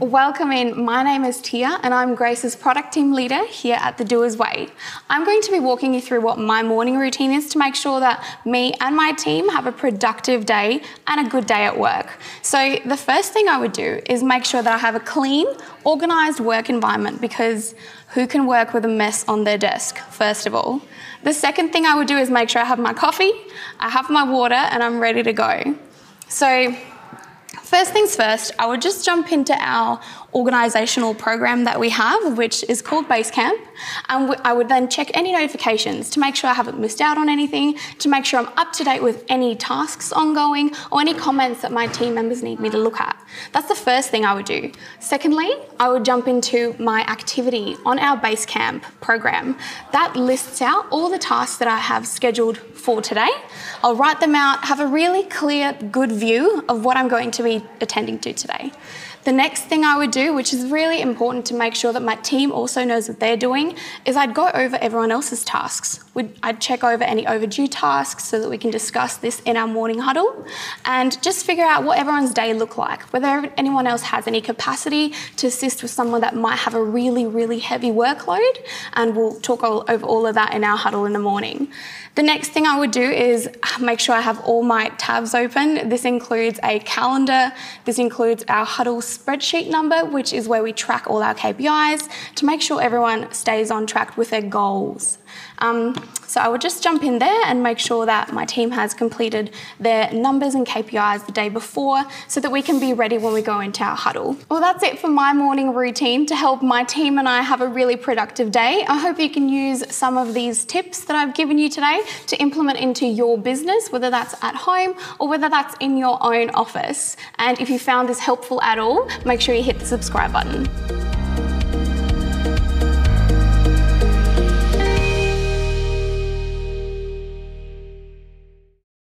welcome in. My name is Thea and I'm Grace's product team leader here at The Doers Way. I'm going to be walking you through what my morning routine is to make sure that me and my team have a productive day and a good day at work. So the first thing I would do is make sure that I have a clean, organized work environment because who can work with a mess on their desk, first of all? The second thing I would do is make sure I have my coffee, I have my water, and I'm ready to go. So First things first, I would just jump into our organisational program that we have, which is called Basecamp, and I would then check any notifications to make sure I haven't missed out on anything, to make sure I'm up to date with any tasks ongoing or any comments that my team members need me to look at. That's the first thing I would do. Secondly, I would jump into my activity on our Basecamp program. That lists out all the tasks that I have scheduled for today. I'll write them out, have a really clear, good view of what I'm going to be attending to today. The next thing I would do, which is really important to make sure that my team also knows what they're doing, is I'd go over everyone else's tasks. I'd check over any overdue tasks so that we can discuss this in our morning huddle and just figure out what everyone's day look like, whether anyone else has any capacity to assist with someone that might have a really, really heavy workload, and we'll talk all, over all of that in our huddle in the morning. The next thing I would do is make sure I have all my tabs open. This includes a calendar, this includes our huddle spreadsheet number, which is where we track all our KPIs to make sure everyone stays on track with their goals. Um, so I would just jump in there and make sure that my team has completed their numbers and KPIs the day before so that we can be ready when we go into our huddle. Well, that's it for my morning routine to help my team and I have a really productive day. I hope you can use some of these tips that I've given you today to implement into your business, whether that's at home or whether that's in your own office. And if you found this helpful at all, make sure you hit the subscribe button.